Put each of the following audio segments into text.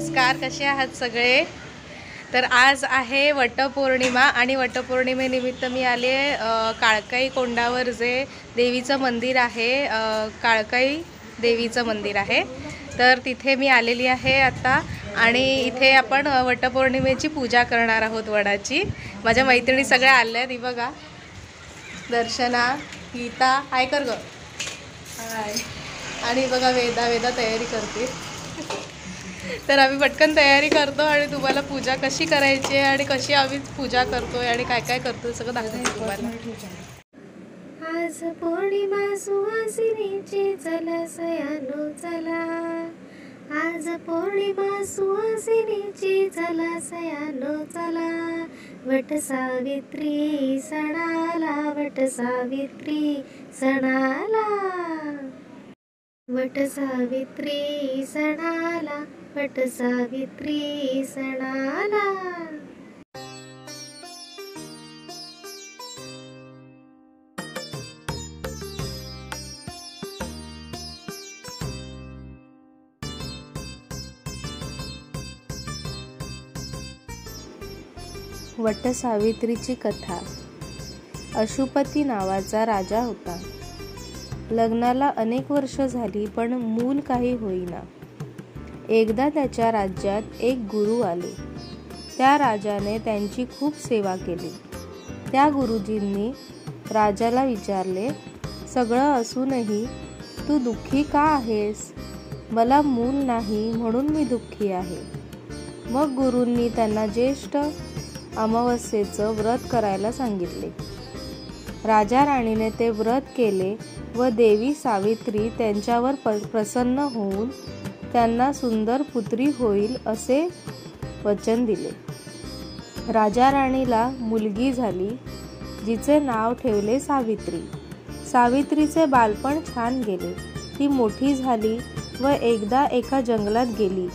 नमस्कार कसे आहात सगळे? तर आज आहे वटपौर्णिमा आणि वटपौर्णिमेनिमित्त मी आले काळकाई कोंडावर जे देवीचं मंदिर आहे काळकाई देवीचं मंदिर आहे. तर तिथे मी आलेली आहे आता आणि इथे आपण वटपौर्णिमेची पूजा करणार आहोत वडाची. माझ्या मैत्रिणी सगळ्या आल्या आहेत ही बघा. दर्शना गीता हाय कर ग. हाय. आणि बघा वेदा वेदा तयारी करते. तर आम्ही पटकन तयारी करतो आणि तुम्हाला पूजा कशी करायची आहे आणि कशी आम्ही पूजा करतोय आणि काय काय करतो सगळं दाखवतो तुम्हाला. आज पौर्णिमा सुहासिनीची चला सयानो चला. आज पौर्णिमा सुहासिनीची चला सयानो चला. वट सावित्री सणाला वट सावित्री सणाला. वट सावित्री सणाला पट सावित्री सणाला. वटसावित्रीची कथा. अशुपती नावाचा राजा होता. लग्नाला अनेक वर्ष झाली पण मूल काही होईना. एकदा त्याच्या राज्यात एक गुरु आले. त्या राजाने त्यांची खूप सेवा केली. त्या गुरुजींनी राजाला विचारले सगळं असूनही तू दुःखी का आहेस? मला मूल नाही म्हणून मी दुःखी आहे. मग गुरूंनी त्यांना ज्येष्ठ अमावस्येचं व्रत करायला सांगितले. राजा राणीने ते व्रत केले व देवी सावित्री त्यांच्यावर प प्रसन्न होऊन त्यांना सुंदर पुत्री होईल असे वचन दिले. राजा राणीला मुलगी झाली जिचे नाव ठेवले सावित्री. सावित्रीचे बालपण छान गेले. ती मोठी झाली व एकदा एका जंगलात गेली.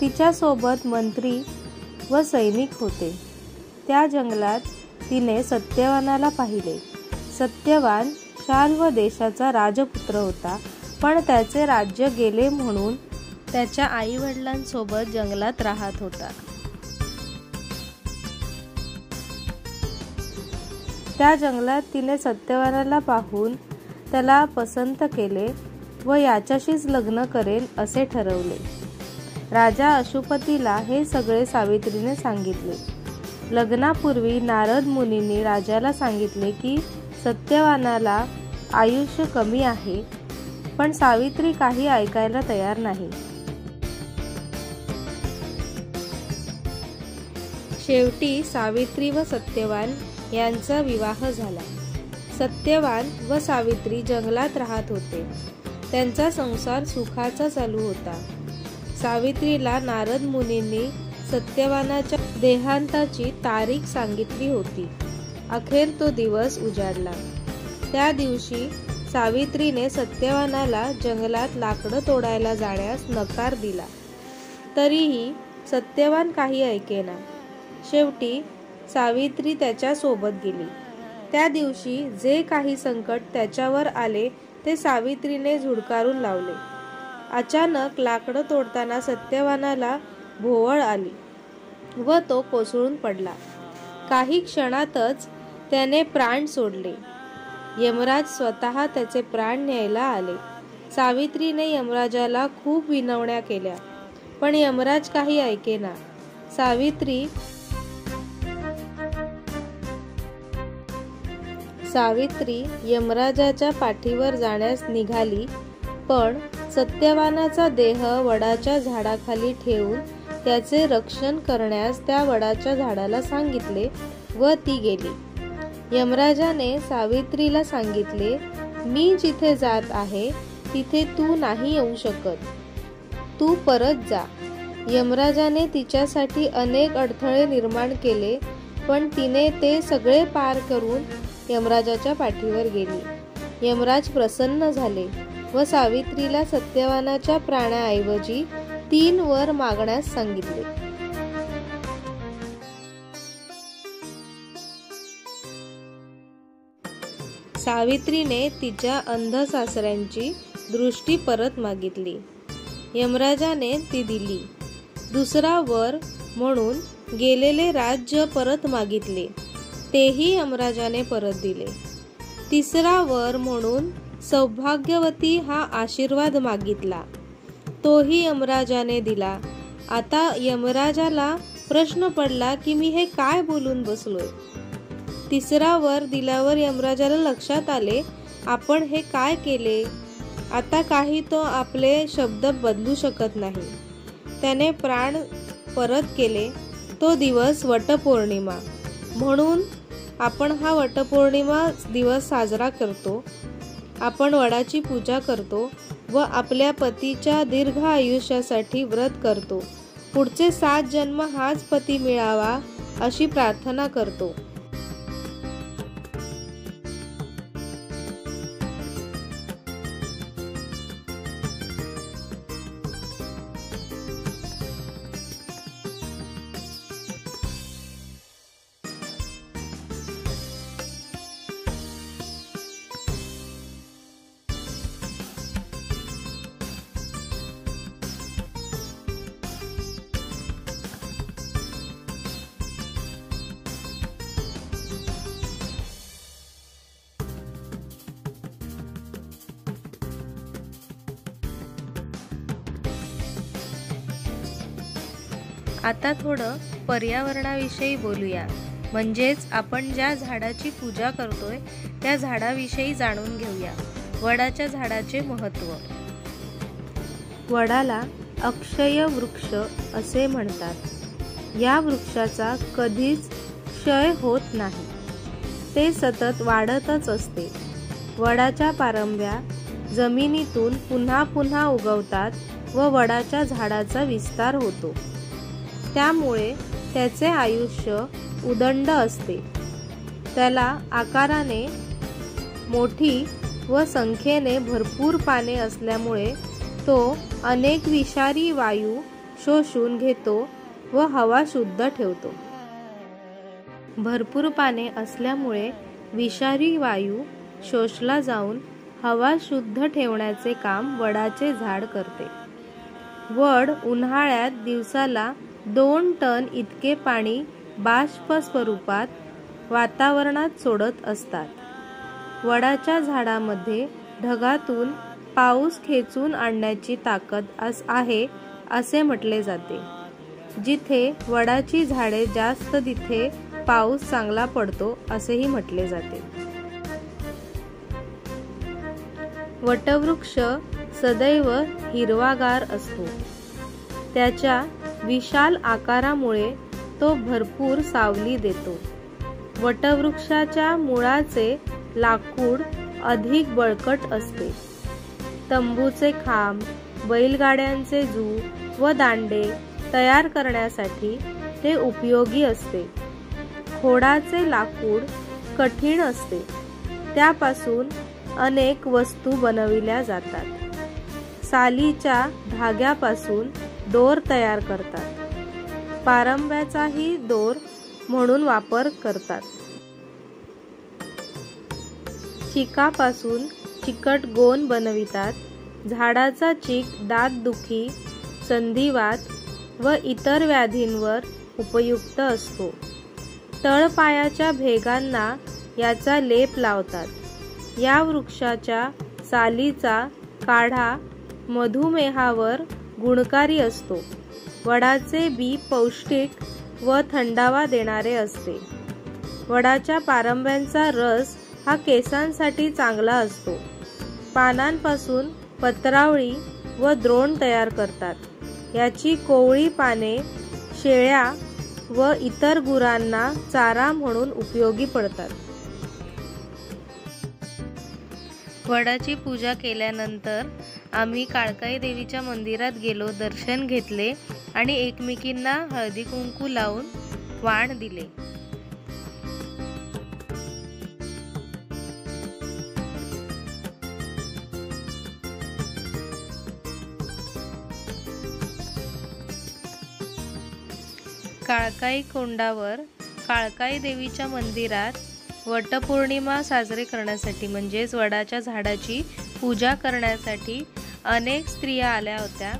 तिच्यासोबत मंत्री व सैनिक होते. त्या जंगलात तिने सत्यवानाला पाहिले. सत्यवान शाल व देशाचा राजपुत्र होता. पण त्याचे राज्य गेले म्हणून त्याच्या आई वडिलांसोबत जंगलात राहत होता. त्या जंगलात तिने सत्यवानाला पाहून त्याला पसंत केले व याच्याशीच लग्न करेल असे ठरवले. राजा अशुपतीला हे सगळे सावित्रीने सांगितले. लग्नापूर्वी नारद मुनींनी राजाला सांगितले की सत्यवानाला आयुष्य कमी आहे पण सावित्री काही ऐकायला तयार नाही. शेवटी सावित्री व सत्यवान यांचा विवाह झाला. सत्यवान व सावित्री जंगलात राहत होते. त्यांचा संसार सुखाचा चालू होता. सावित्रीला नारद मुनींनी सत्यवानाच्या देहांताची तारीख सांगितली होती. अखेर तो दिवस उजाडला. त्या दिवशी सावित्रीने सत्यवानाला जंगलात लाकडं तोडायला जाण्यास नकार दिला. तरीही सत्यवान काही ऐकेना. शेवटी सावित्री त्याच्या सोबत गेली. त्या दिवशी जे काही संकट त्याच्यावर आले ते सावित्रीने झुडकारून लावले. अचानक लाकडं तोडताना सत्यवानाला भोवळ आली व तो कोसळून पडला. काही क्षणातच त्याने प्राण सोडले. यमराज स्वतः त्याचे प्राण न्यायला आले. सावित्रीने यमराजाला खूप विनवण्या केल्या पण यमराज काही ऐकेना. सावित्री सावित्री यमराजाच्या पाठीवर जाण्यास निघाली पण सत्यवानाचा देह वडाच्या झाडाखाली ठेवून त्याचे रक्षण करण्यास त्या वडाच्या झाडाला सांगितले व ती गेली. यमराजाने सावित्रीला सांगितले मी जिथे जात आहे तिथे तू नाही येऊ शकत. तू परत जा. यमराजाने तिच्यासाठी अनेक अडथळे निर्माण केले पण तिने ते सगळे पार करून यमराजाच्या पाठीवर गेली. यमराज प्रसन्न झाले व सावित्रीला सत्यवानाच्या प्राण्याऐवजी तीन वर मागण्यास सांगितले. सावित्रीने तिच्या अंध सासऱ्यांची दृष्टी परत मागितली. यमराजाने ती दिली. दुसरा वर म्हणून गेलेले राज्य परत मागितले. तेही यमराजाने परत दिले. तिसरा वर म्हणून सौभाग्यवती हा आशीर्वाद मागितला. तोही यमराजाने दिला. आता यमराजाला प्रश्न पडला की मी हे काय बोलून बसलोय? तिसरा वर दिल्यावर यमराजाला लक्षात आले आपण हे काय केले? आता काही तो आपले शब्द बदलू शकत नाही. त्याने प्राण परत केले तो दिवस वटपौर्णिमा. म्हणून आपण हा वटपौर्णिमा दिवस साजरा करतो आपण वडाची पूजा करतो व आपल्या पतीच्या दीर्घ आयुष्यासाठी व्रत करतो. पुढचे सात जन्म हाच पती मिळावा अशी प्रार्थना करतो. आता थोडं पर्यावरणाविषयी बोलूया. म्हणजेच आपण ज्या झाडाची पूजा करतोय त्या झाडाविषयी जाणून घेऊया. वडाच्या झाडाचे महत्त्व. वडाला अक्षय वृक्ष असे म्हणतात. या वृक्षाचा कधीच क्षय होत नाही. ते सतत वाढतच असते. वडाच्या पारंब्या जमिनीतून पुन्हा पुन्हा उगवतात व वडाच्या झाडाचा विस्तार होतो. त्यामुळे त्याचे आयुष्य उदंड असते. त्याला आकाराने मोठी व संख्येने भरपूर पाने असल्यामुळे तो अनेक विषारी वायू शोषून घेतो व हवा शुद्ध ठेवतो. भरपूर पाने असल्यामुळे विषारी वायू शोषला जाऊन हवा शुद्ध ठेवण्याचे काम वडाचे झाड करते. वड उन्हाळ्यात दिवसाला दोन टन इतके पाणी बाष्प स्वरूपात वातावरणात सोडत असतात. वडाच्या झाडामध्ये ढगातून पाऊस खेचून आणण्याची ताकद अस आहे असे म्हटले जाते. जिथे वडाची झाडे जास्त तिथे पाऊस चांगला पडतो असेही म्हटले जाते. वटवृक्ष सदैव हिरवागार असतो. त्याच्या विशाल आकारामुळे तो भरपूर सावली देतो. वटवृक्षाच्या मुळाचे लाकूड अधिक बळकट असते. तंबूचे खांब बैलगाड्यांचे जू व दांडे तयार करण्यासाठी ते उपयोगी असते. खोडाचे लाकूड कठीण असते. त्यापासून अनेक वस्तू बनविल्या जातात. सालीच्या धाग्यापासून दोर तयार करतात. पारंब्याचाही दोर म्हणून वापर करतात. चिकापासून चिकट गोन बनवितात. झाडाचा चीक दातदुखी संधिवात व इतर व्याधींवर उपयुक्त असतो. तळपायाच्या भेगांना याचा लेप लावतात. या वृक्षाच्या सालीचा काढा मधुमेहावर गुणकारी असतो. वडाचे बी पौष्टिक व थंडावा देणारे असते. वडाच्या पारंब्यांचा रस हा केसांसाठी चांगला असतो. पानांपासून पत्रावळी व द्रोण तयार करतात. याची कोवळी पाने शेळ्या व इतर गुरांना चारा म्हणून उपयोगी पडतात. वडाची पूजा केल्यानंतर आम्ही काळकाई देवीच्या मंदिरात गेलो दर्शन घेतले आणि एकमेकींना हळदी कुंकू लावून वाण दिले. काळकाई कोंडावर काळकाई देवीच्या मंदिरात वटपौर्णिमा साजरे करण्यासाठी म्हणजेच वडाच्या झाडाची पूजा करण्यासाठी अनेक स्त्रिया आल्या होत्या.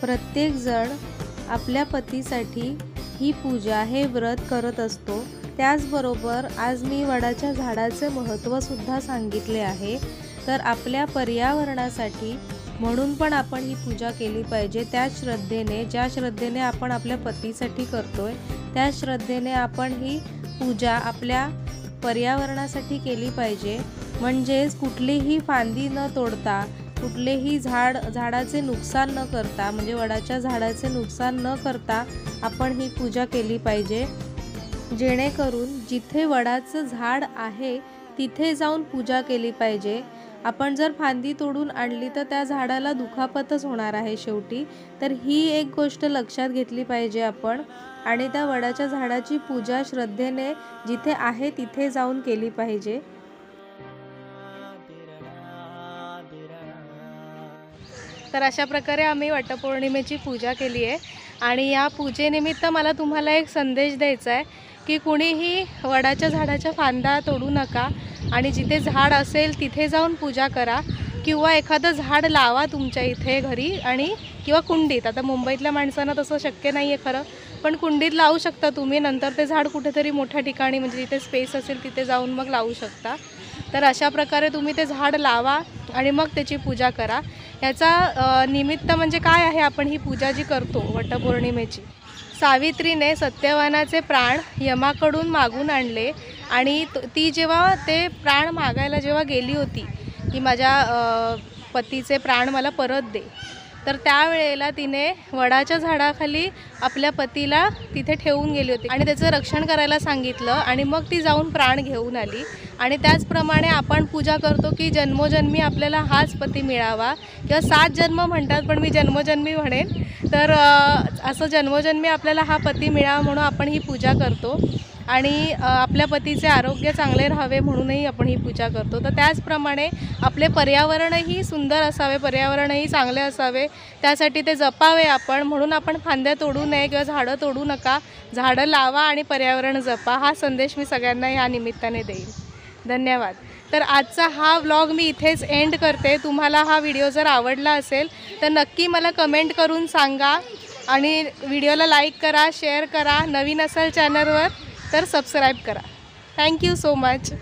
प्रत्येकजण आपल्या पतीसाठी ही पूजा हे व्रत करत असतो. त्याचबरोबर आज मी वडाच्या झाडाचे महत्त्वसुद्धा सांगितले आहे. तर आपल्या पर्यावरणासाठी म्हणून पण आपण ही पूजा केली पाहिजे. त्या श्रद्धेने ज्या श्रद्धेने आपण आपल्या पतीसाठी करतोय त्या श्रद्धेने आपण ही पूजा आपल्या पर्यावरणासाठी केली पाहिजे. म्हणजेच कुठलीही फांदी न तोडता कुठलेही झाड झाडाचे नुकसान न करता म्हणजे वडाच्या झाडाचे नुकसान न करता आपण ही पूजा केली पाहिजे. जेणेकरून जिथे वडाचं झाड आहे तिथे जाऊन पूजा केली पाहिजे. आपण जर फांदी तोडून आणली तर त्या झाडाला दुखापतच होणार आहे शेवटी. तर ही एक गोष्ट लक्षात घेतली पाहिजे आपण. आणि त्या वडाच्या झाडाची पूजा श्रद्धेने जिथे आहे तिथे जाऊन केली पाहिजे. तर अशा प्रकारे आम्ही वटपौर्णिमेची पूजा केली आहे. आणि या पूजेनिमित्त मला तुम्हाला एक संदेश द्यायचा आहे की कुणीही वडाच्या झाडाच्या फांदा तोडू नका आणि जिथे झाड असेल तिथे जाऊन पूजा करा किंवा एखादं झाड लावा तुमच्या इथे घरी आणि किंवा कुंडीत. आता मुंबईतल्या माणसांना तसं शक्य नाही आहे खरं पण कुंडीत लावू शकता तुम्ही. नंतर ते झाड कुठेतरी मोठ्या ठिकाणी म्हणजे जिथे स्पेस असेल तिथे जाऊन मग लावू शकता. तर अशा प्रकारे तुम्ही ते झाड लावा आणि मग त्याची पूजा करा. याचा निमित्त म्हणजे काय आहे? आपण ही पूजा जी करतो वटपौर्णिमेची सावित्रीने सत्यवानाचे प्राण यमाकडून मागून आणले. आणि ती जेव्हा ते प्राण मागायला जेव्हा गेली होती की माझ्या पतीचे प्राण मला परत दे. तर त्यावेळेला तिने वडाच्या झाडाखाली आपल्या पतीला तिथे ठेवून गेली होती. आणि त्याचं रक्षण करायला सांगितलं. आणि मग ती जाऊन प्राण घेऊन आली. आणि त्याचप्रमाणे आपण पूजा करतो की जन्मोजन्मी आपल्याला हाच पती मिळावा. किंवा सात जन्म म्हणतात पण मी जन्मोजन्मी म्हणेन. तर असं जन्मोजन्मी आपल्याला हा पती मिळावा म्हणून आपण ही पूजा करतो. आणि आपल्या पतीचे आरोग्य चांगले राहावे म्हणूनही आपण ही पूजा करतो. तर त्याचप्रमाणे आपले पर्यावरणही सुंदर असावे पर्यावरणही चांगले असावे. त्यासाठी ते जपावे आपण. म्हणून आपण फांद्या तोडू नये किंवा झाडं तोडू नका. झाडं लावा आणि पर्यावरण जपा. हा संदेश मी सगळ्यांना या निमित्ताने देईन. धन्यवाद. तर आजचा हा व्लॉग मी इथेच एंड करते. तुम्हाला हा व्हिडिओ जर आवडला असेल तर नक्की मला कमेंट करून सांगा आणि व्हिडिओला लाईक करा शेअर करा. नवीन असाल चॅनलवर तर सबस्क्राईब करा. Thank you so much